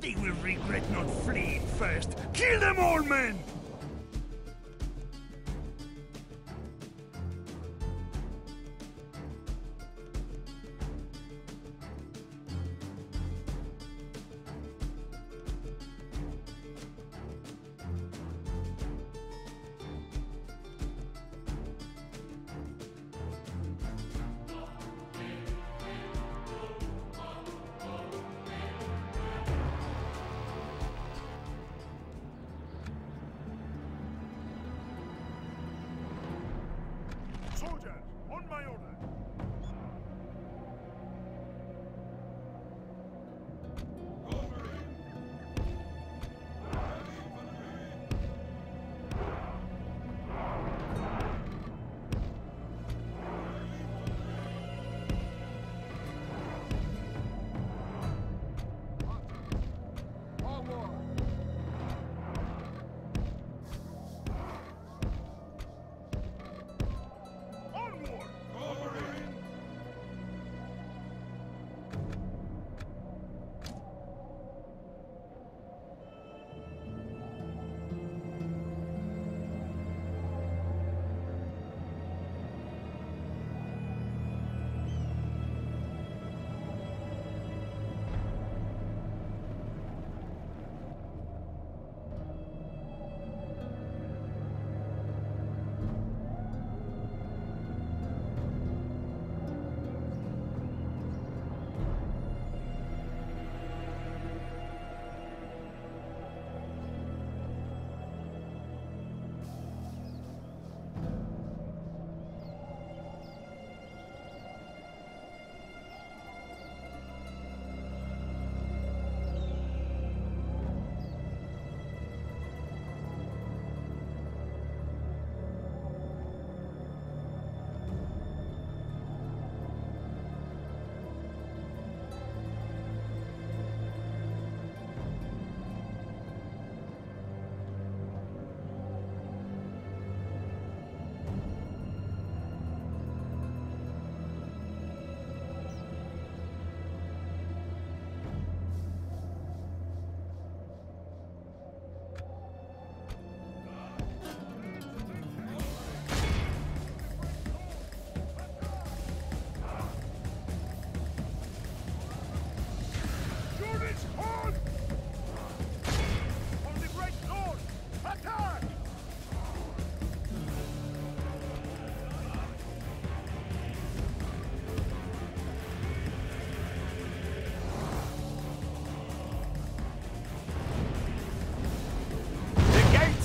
They will regret not fleeing first. Kill them all, men!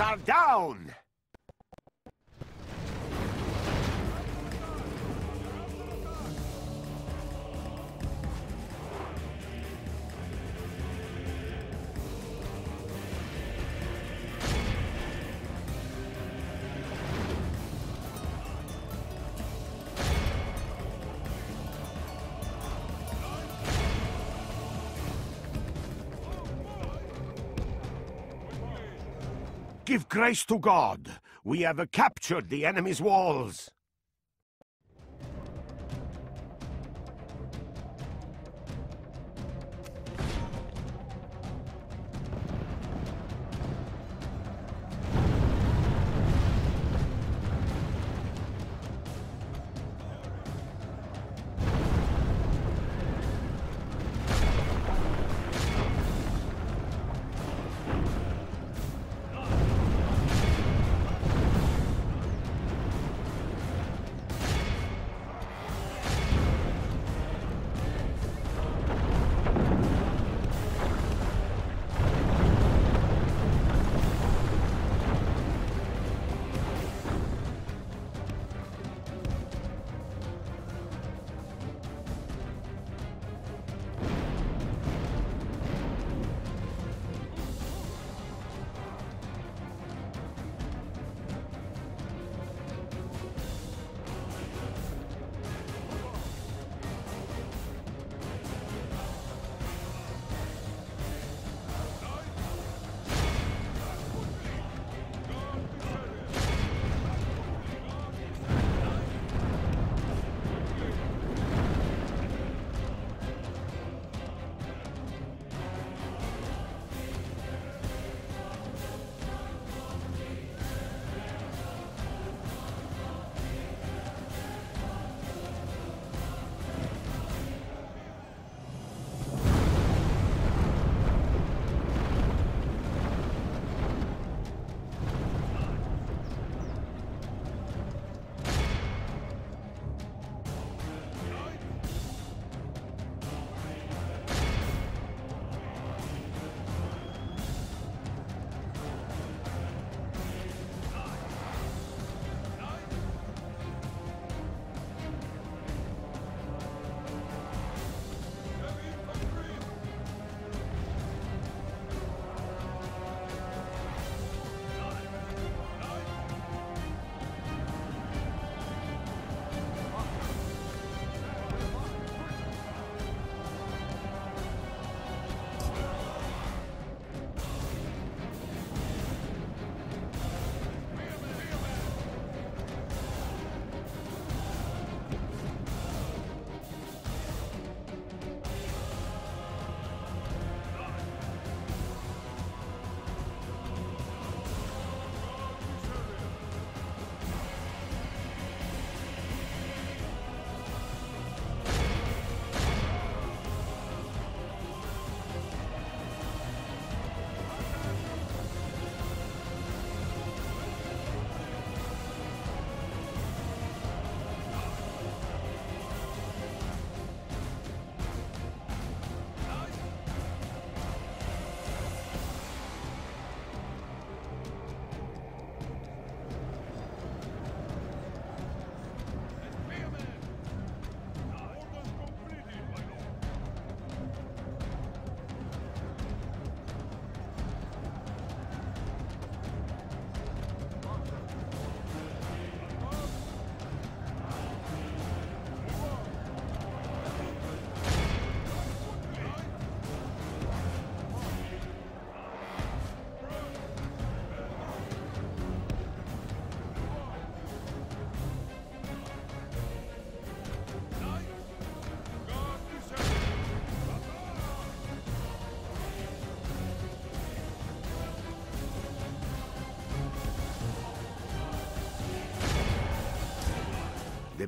Are down! Give grace to God. We have captured the enemy's walls.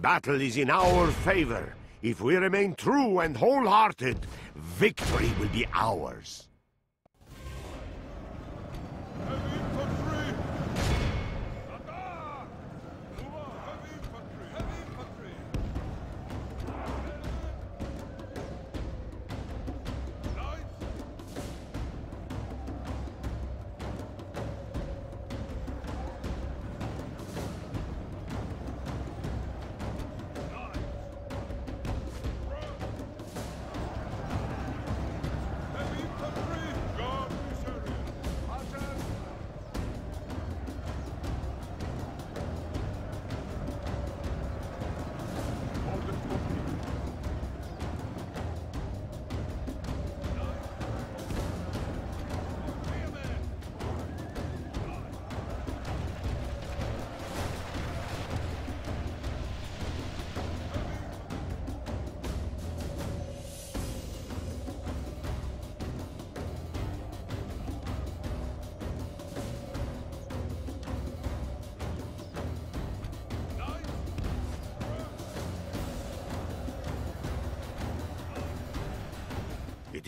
The battle is in our favor. If we remain true and wholehearted, victory will be ours.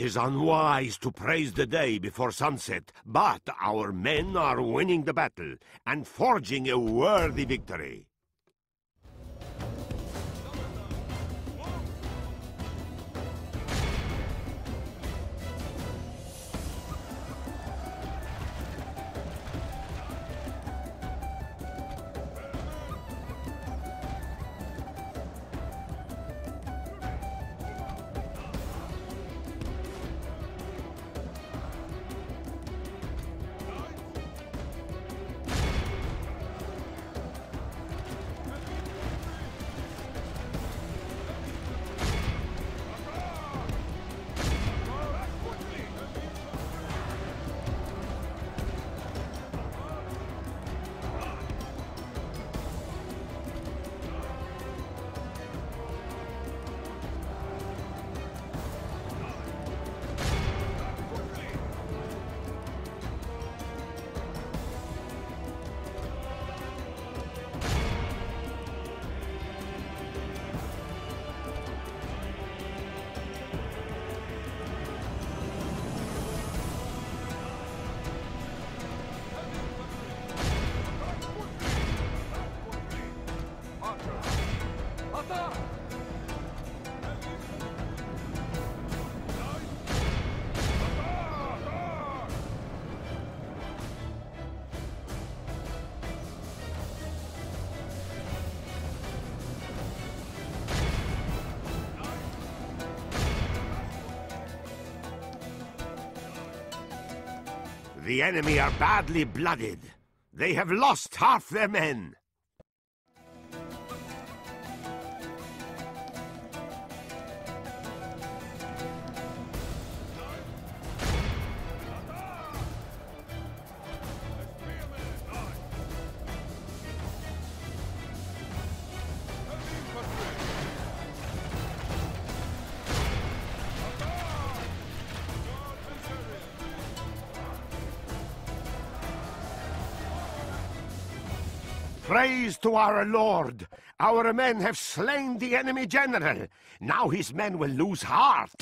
Is unwise to praise the day before sunset, but our men are winning the battle and forging a worthy victory. The enemy are badly blooded. They have lost half their men. Praise to our Lord! Our men have slain the enemy general. Now his men will lose heart.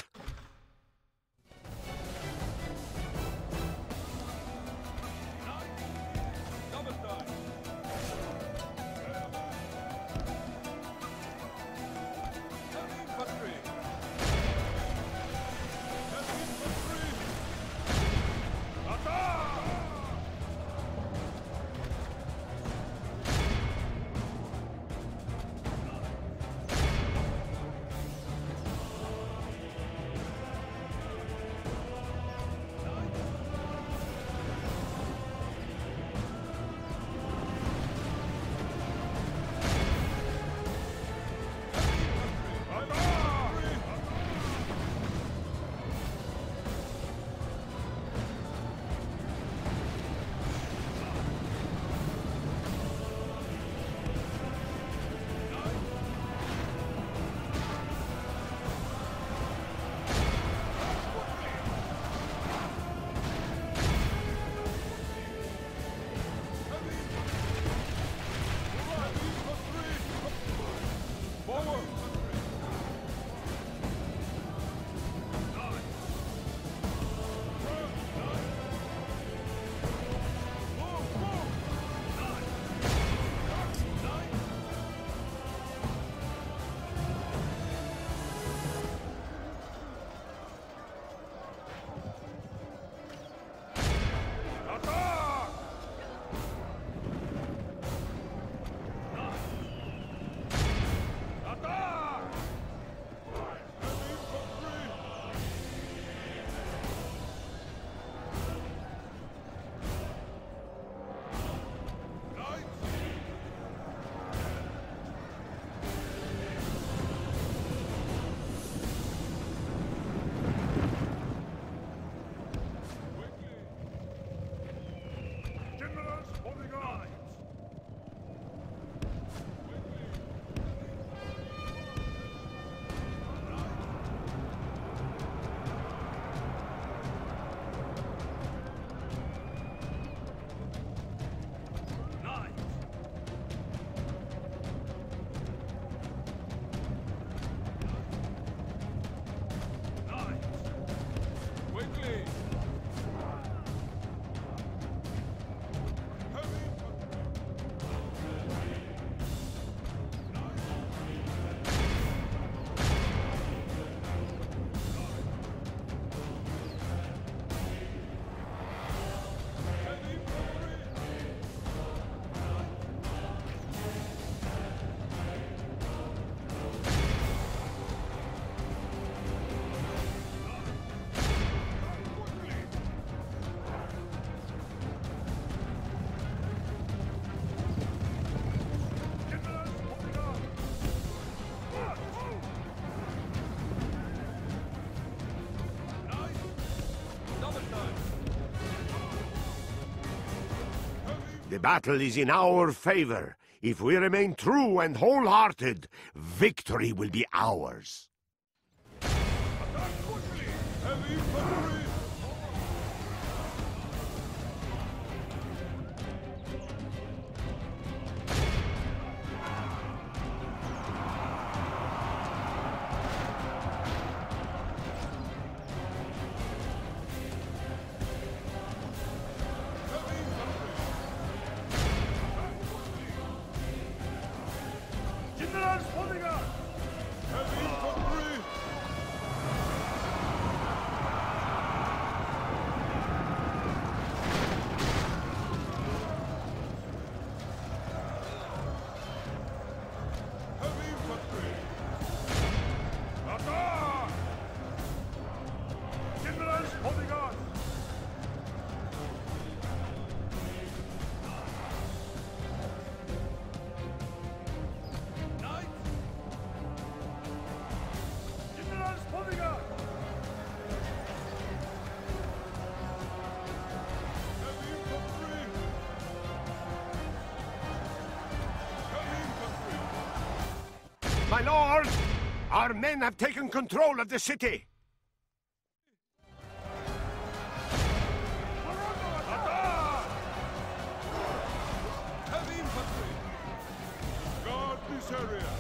Battle is in our favor. If we remain true and wholehearted, victory will be ours. My lord, our men have taken control of the city. Attack! Heavy infantry! Guard this area!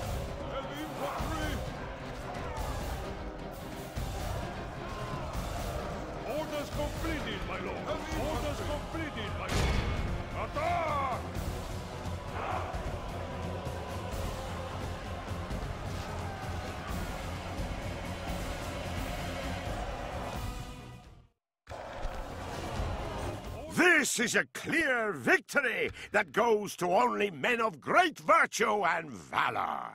Heavy infantry! Orders completed, my lord! Orders completed, my lord! Attack! Is a clear victory that goes to only men of great virtue and valor.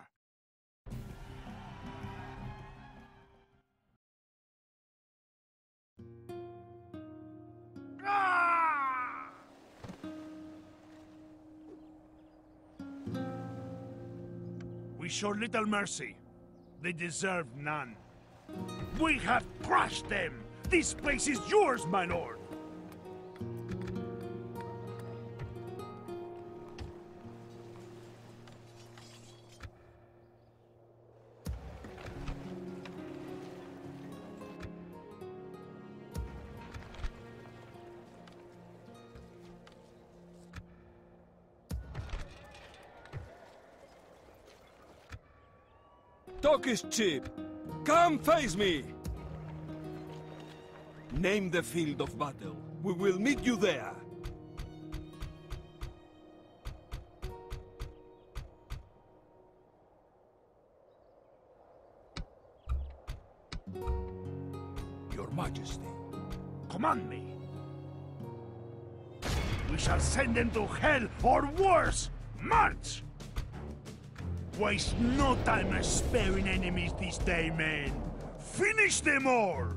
Ah! We show little mercy. They deserve none. We have crushed them! This place is yours, my lord! Is cheap. Come face me! Name the field of battle. We will meet you there. Your Majesty. Command me! We shall send them to hell or worse! March! Waste no time sparing enemies this day, men! Finish them all!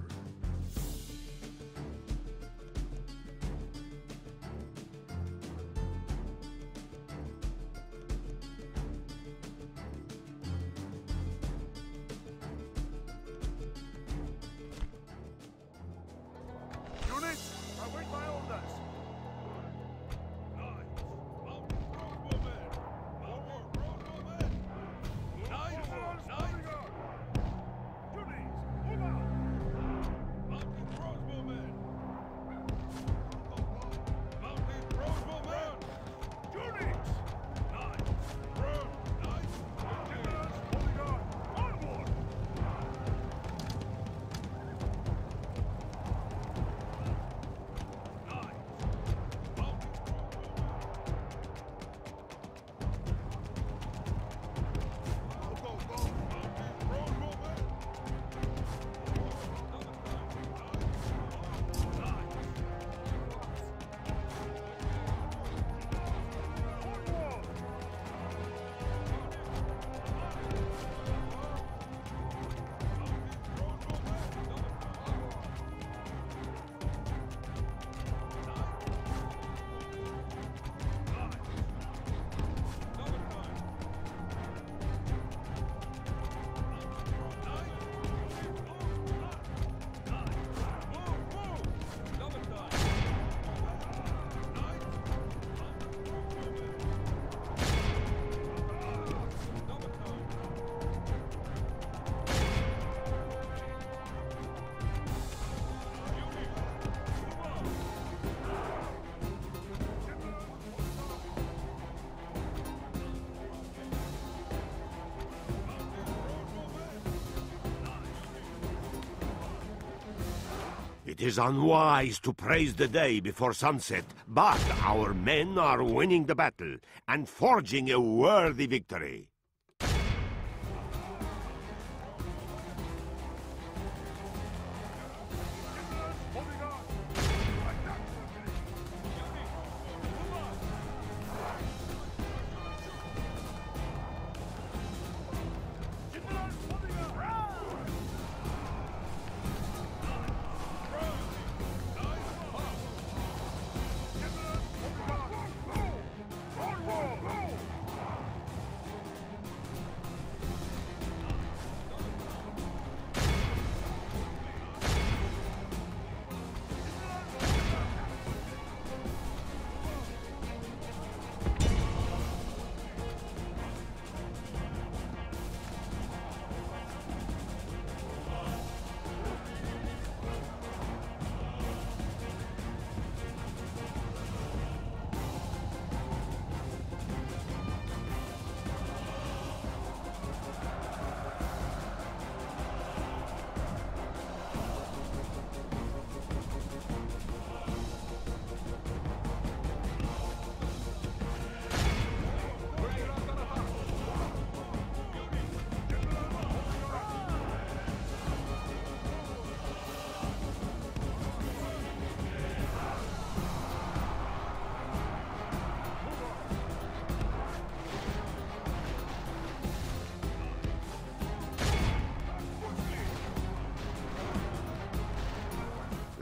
It is unwise to praise the day before sunset, but our men are winning the battle and forging a worthy victory.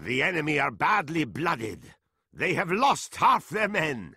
The enemy are badly blooded. They have lost half their men.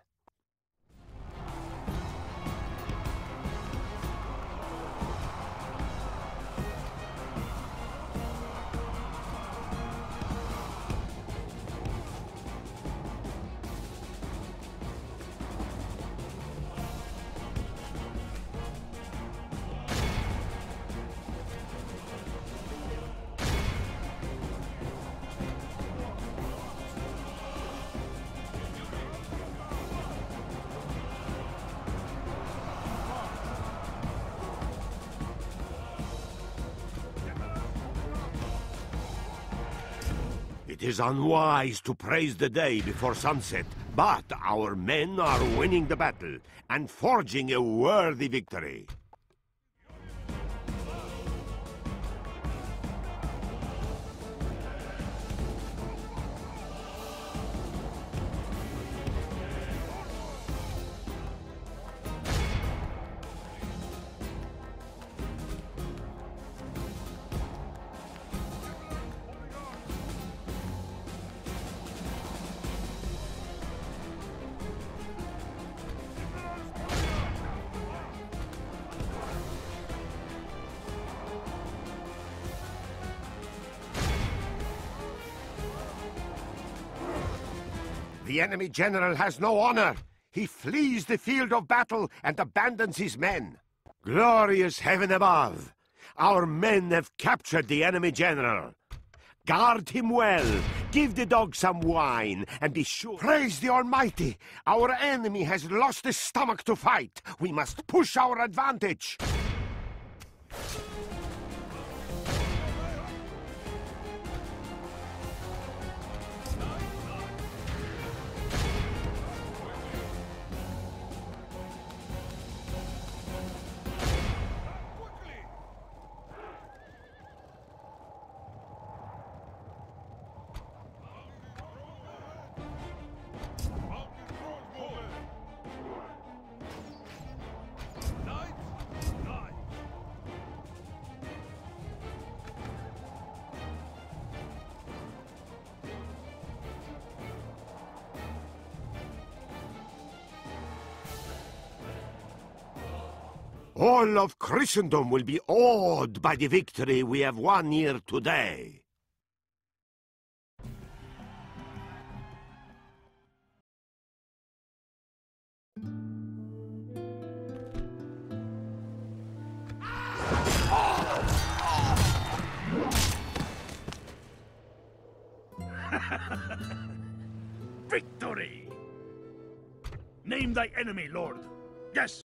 Is unwise to praise the day before sunset, but our men are winning the battle and forging a worthy victory. The enemy general has no honor. He flees the field of battle and abandons his men. Glorious heaven above! Our men have captured the enemy general. Guard him well. Give the dog some wine, and be sure. Praise the Almighty! Our enemy has lost his stomach to fight. We must push our advantage. All of Christendom will be awed by the victory we have won here today.